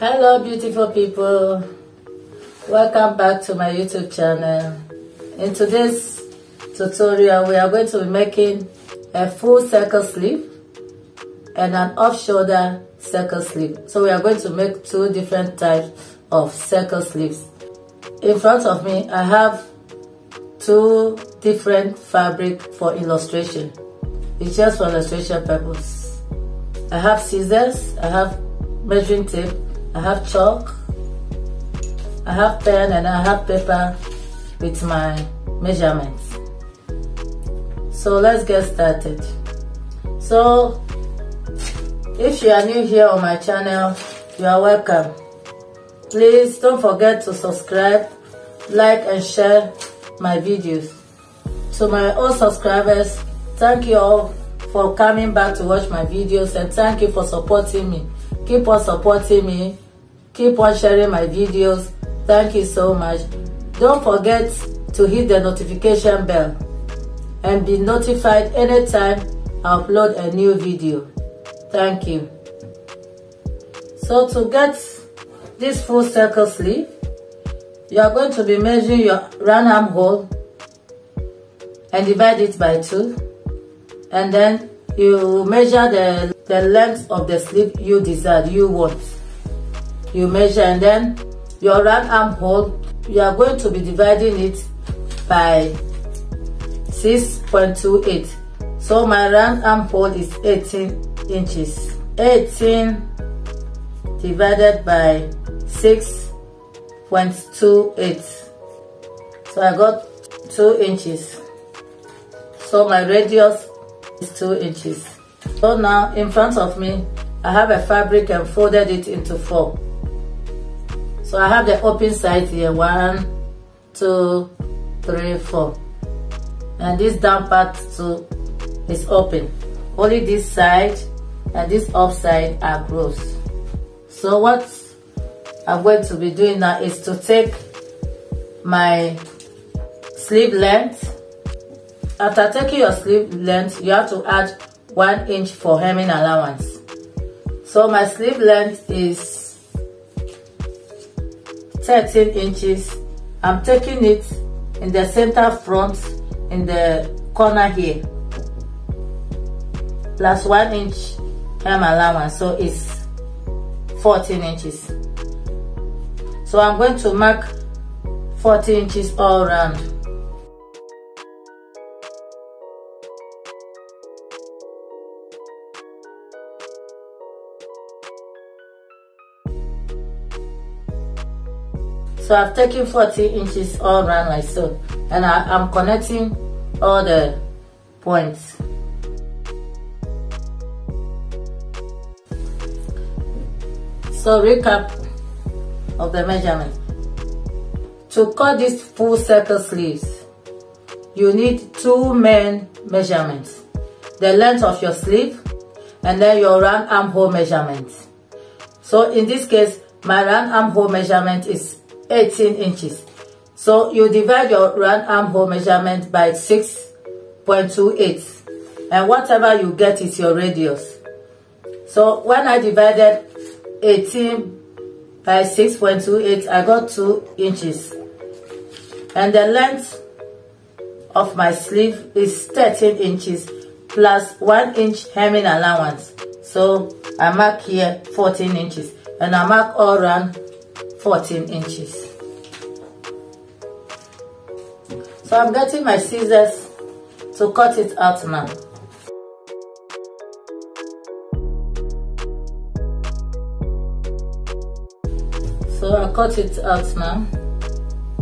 hello beautiful people. Welcome back to my youtube channel. In today's tutorial we are going to be making a full circle sleeve and an off shoulder circle sleeve. So we are going to make two different types of circle sleeves. In front of me i have two different fabric for illustration. It's just for illustration purpose. I have scissors i have measuring tape I have chalk, I have pen and I have paper with my measurements. So let's get started. So if you are new here on my channel, you are welcome. Please don't forget to subscribe, like and share my videos. To my old subscribers, thank you all for coming back to watch my videos and thank you for supporting me keep on supporting me. Keep on sharing my videos. Thank you so much. Don't forget to hit the notification bell and be notified anytime I upload a new video. Thank you. So to get this full circle sleeve you are going to be measuring your round armhole and divide it by two and then you measure the the length of the sleeve you desire you want. You measure and then your round armhole you are going to be dividing it by 6.28 so my round armhole is 18 inches. 18 divided by 6.28 so I got 2 inches. So my radius is 2 inches so now in front of me, I have a fabric and folded it into four. So I have the open side here, one, two, three, four. And this down part too is open. Only this side and this off side are closed. So what I'm going to be doing now is to take my sleeve length. After taking your sleeve length, you have to add 1 inch for hemming allowance. So my sleeve length is 13 inches. I'm taking it in the center front in the corner here. Plus 1 inch hem allowance. So it's 14 inches. So I'm going to mark 14 inches all around. So I've taken 40 inches all around like so. And I, am connecting all the points. So recap of the measurement. To cut this full circle sleeves, you need two main measurements. The length of your sleeve and then your round armhole measurement. So in this case, my round armhole measurement is 18 inches. So you divide your round armhole measurement by 6.28 and whatever you get is your radius. So when I divided 18 by 6.28 I got 2 inches and the length of my sleeve is 13 inches plus 1 inch hemming allowance. So I mark here 14 inches and I mark all around 14 inches. So I'm getting my scissors to cut it out now. So I cut it out now.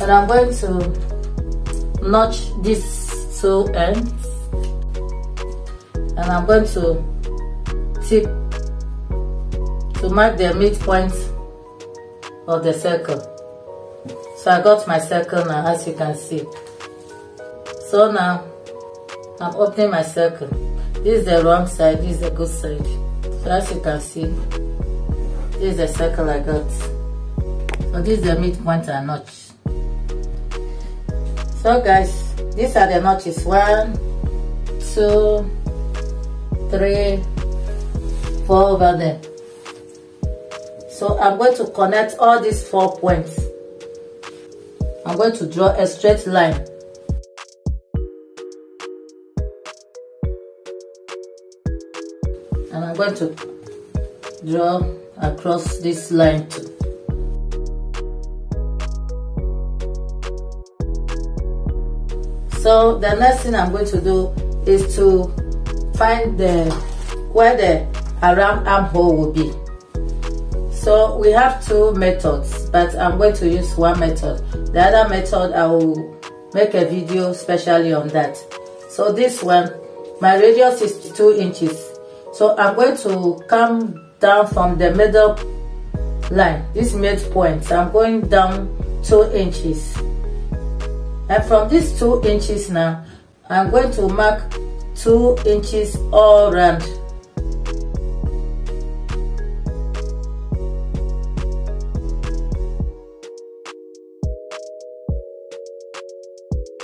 And I'm going to notch these two ends. And I'm going to tip to mark the midpoint of the circle. So I got my circle now as you can see. So now I'm opening my circle. This is the wrong side, this is the good side. So as you can see, this is the circle I got. So this is the midpoint and notch. So guys, these are the notches. One, two, three, four over there. So I'm going to connect all these four points. I'm going to draw a straight line. And I'm going to draw across this line too. So the next thing I'm going to do is to find the where the around armhole will be so we have two methods but I'm going to use one method. The other method I will make a video specially on that. So this one my radius is 2 inches. So I'm going to come down from the middle line this midpoint so I'm going down 2 inches. And from these 2 inches now I'm going to mark 2 inches all around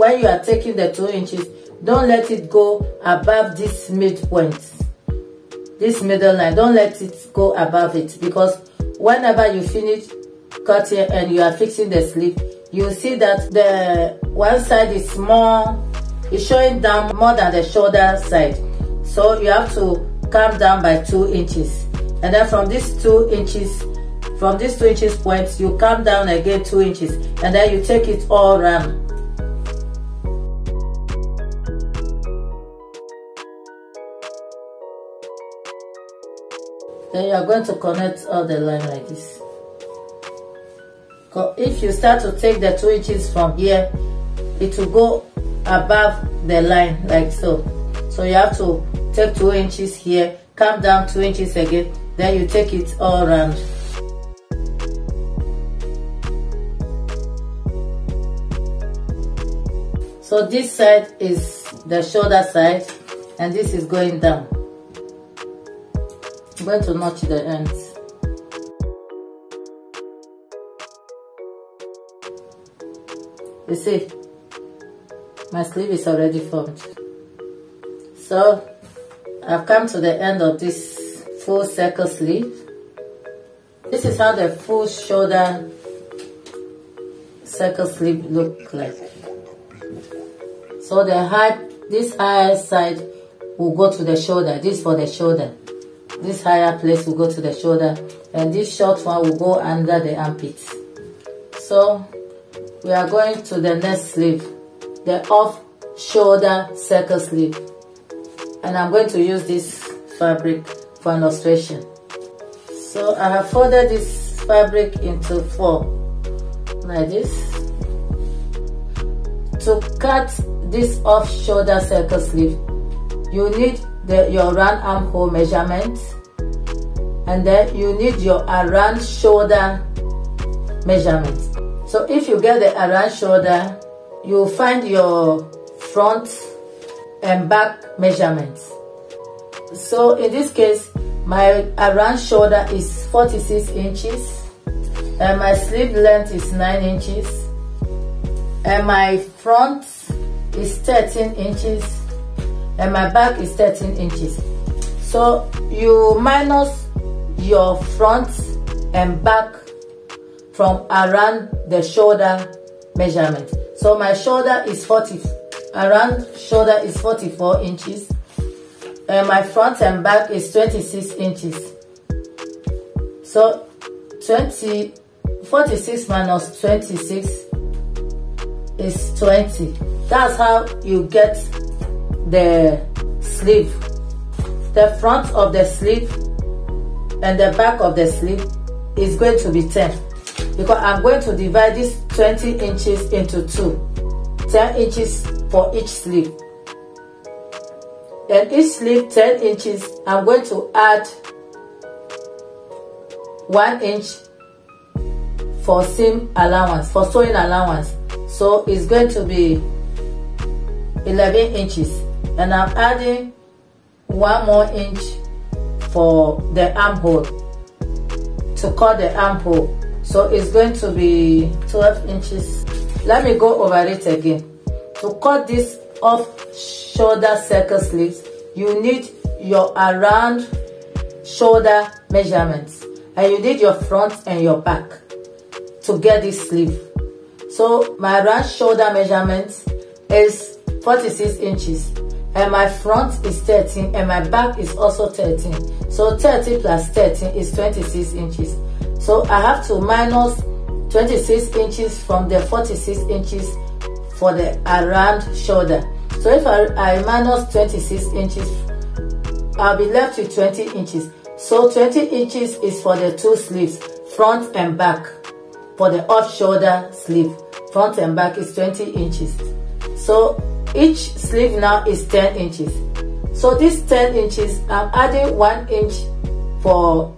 when you are taking the 2 inches don't let it go above this midpoint. This middle line don't let it go above it because whenever you finish cutting and you are fixing the sleeve you see that the one side is more is showing down more than the shoulder side. So you have to come down by two inches. And then from these two inches from this two inches point you come down again two inches and then you take it all around then you are going to connect all the line like this. If you start to take the two inches from here it will go above the line like so. So you have to take two inches here come down two inches again then you take it all around so this side is the shoulder side and this is going down Going to notch the ends? You see my sleeve is already formed. So I've come to the end of this full circle sleeve. This is how the full shoulder circle sleeve look like. So the high this higher side will go to the shoulder. This for the shoulder this higher place will go to the shoulder and this short one will go under the armpits so we are going to the next sleeve the off shoulder circle sleeve. And I'm going to use this fabric for an illustration. So I have folded this fabric into four like this to cut this off shoulder circle sleeve you need the, your round armhole measurement. And then you need your around shoulder measurement. So if you get the around shoulder, you'll find your front and back measurements. So in this case, my around shoulder is 46 inches and my sleeve length is 9 inches and my front is 13 inches and my back is 13 inches. So you minus your front and back from around the shoulder measurement. So my shoulder is 40, around shoulder is 44 inches. And my front and back is 26 inches. So 20, 46 minus 26 is 20. That's how you get the sleeve. The front of the sleeve and the back of the sleeve is going to be 10 because I'm going to divide this 20 inches into two 10 inches for each sleeve. And each sleeve 10 inches I'm going to add 1 inch for seam allowance for sewing allowance. So it's going to be 11 inches and I'm adding one more inch for the armhole to cut the armhole. So it's going to be 12 inches. Let me go over it again. To cut this off shoulder circle sleeves you need your around shoulder measurements and you need your front and your back to get this sleeve. So my round shoulder measurement is 46 inches and my front is 13 and my back is also 13 so 30 plus 13 is 26 inches. So i have to minus 26 inches from the 46 inches for the around shoulder. So if i, I minus 26 inches i'll be left with 20 inches. So 20 inches is for the two sleeves front and back. For the off shoulder sleeve front and back is 20 inches. So each sleeve now is 10 inches. So this 10 inches i'm adding one inch for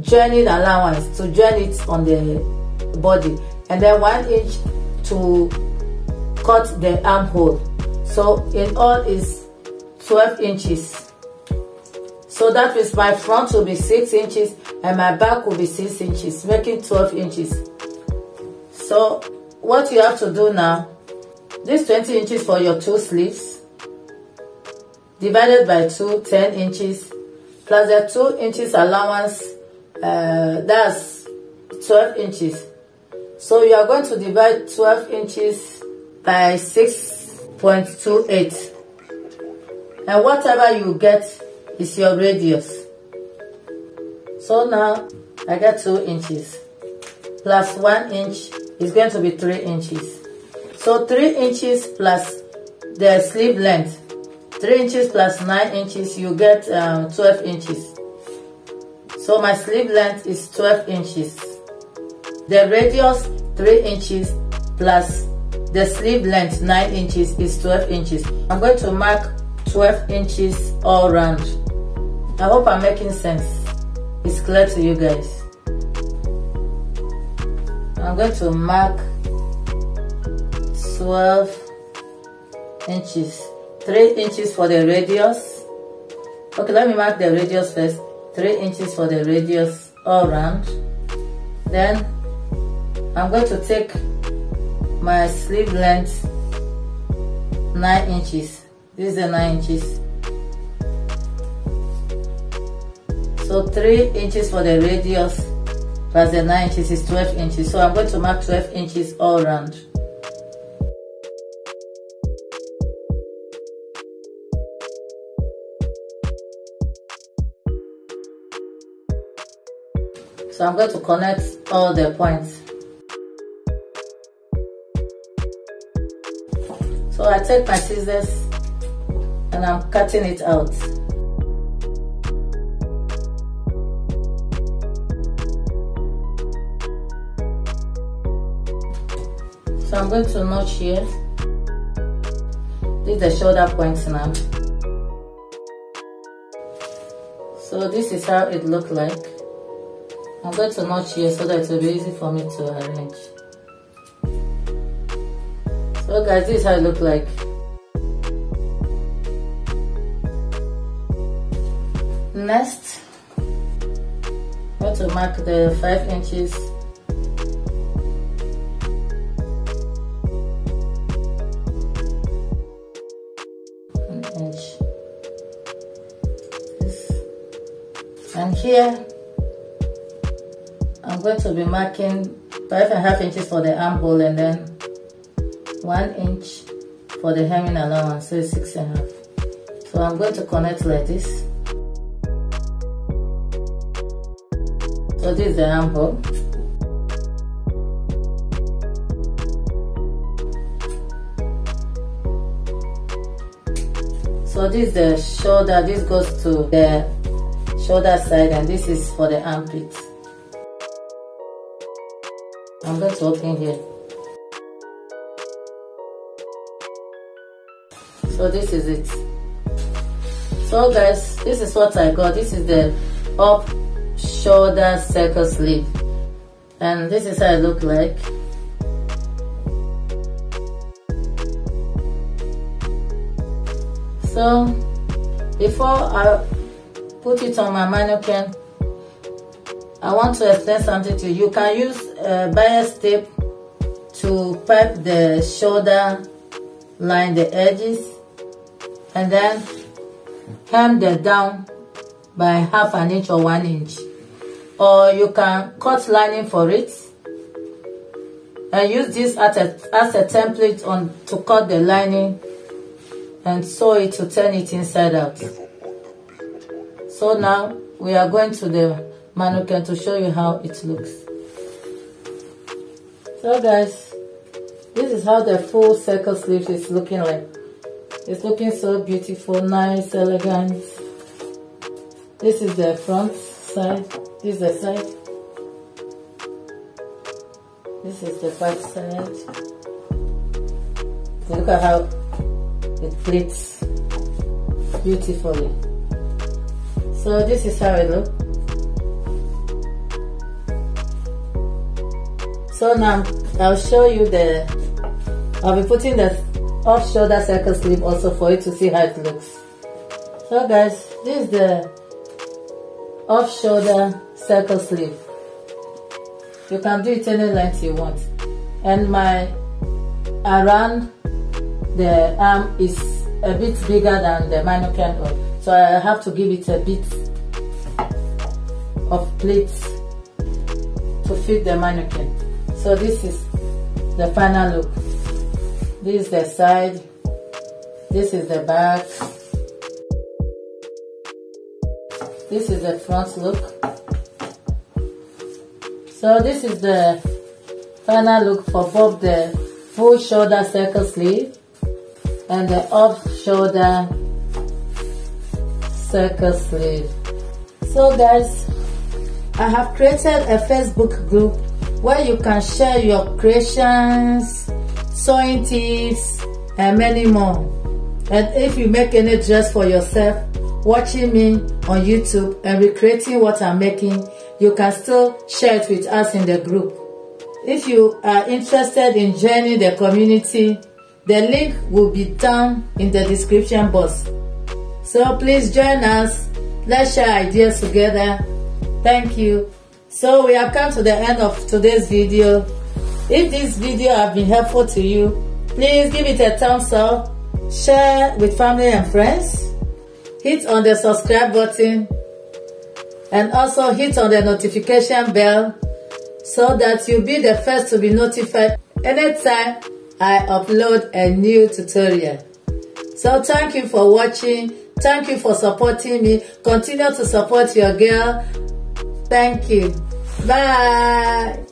joining allowance to join it on the body. And then one inch to cut the armhole. So in all is 12 inches. So that means my front will be 6 inches and my back will be 6 inches making 12 inches. So what you have to do now this 20 inches for your two sleeves divided by 2 10 inches plus the 2 inches allowance uh, that's 12 inches. So you are going to divide 12 inches by 6.28 and whatever you get is your radius. So now I got 2 inches plus 1 inch is going to be 3 inches so 3 inches plus the sleeve length. 3 inches plus 9 inches, you get um, 12 inches. So my sleeve length is 12 inches. The radius 3 inches plus the sleeve length 9 inches is 12 inches. I'm going to mark 12 inches all round. I hope I'm making sense. It's clear to you guys. I'm going to mark 12 inches 3 inches for the radius. Okay let me mark the radius first. 3 inches for the radius all round. Then I'm going to take my sleeve length 9 inches. This is the 9 inches. So 3 inches for the radius plus the 9 inches is 12 inches. So I'm going to mark 12 inches all round So I'm going to connect all the points. So I take my scissors and I'm cutting it out. So I'm going to notch here. This is the shoulder points now. So this is how it looked like. I'm going to notch here so that it will be easy for me to arrange. So guys, this is how it look like. Next, I'm going to mark the 5 inches inch. And here I'm going to be marking five and a half inches for the armhole and then one inch for the hemming allowance, so six and a half. So I'm going to connect like this. So this is the armhole. So this is the shoulder, this goes to the shoulder side and this is for the armpit. I'm to open here. So this is it. So guys, this is what I got. This is the up shoulder circle sleeve. And this is how it look like. So before I put it on my mannequin, I want to explain something to you. You can use uh, bias tape to pipe the shoulder line, the edges, and then hem the down by half an inch or one inch. or you can cut lining for it and use this as a, as a template on to cut the lining and sew it to turn it inside out so now we are going to the mannequin to show you how it looks so guys this is how the full circle sleeve is looking like. It's looking so beautiful nice elegant. This is the front side. This is the side. This is the back side. Look at how it fits beautifully. So this is how it looks so now I'll show you the I'll be putting the off shoulder circle sleeve also for you to see how it looks. So guys this is the off shoulder circle sleeve. You can do it any length you want. And my around the arm is a bit bigger than the mannequin so I have to give it a bit of pleats to fit the mannequin so this is the final look. This is the side. This is the back. This is the front look. So this is the final look for both the full shoulder circle sleeve and the off shoulder circle sleeve. So guys I have created a Facebook group where you can share your creations sewing tips and many more and if you make any dress for yourself watching me on YouTube and recreating what I'm making, you can still share it with us in the group. If you are interested in joining the community, the link will be down in the description box. So please join us. Let's share ideas together. Thank you. So we have come to the end of today's video. If this video has been helpful to you, please give it a thumbs up, share with family and friends, hit on the subscribe button and also hit on the notification bell so that you'll be the first to be notified anytime I upload a new tutorial. So thank you for watching. Thank you for supporting me. Continue to support your girl. Thank you. 拜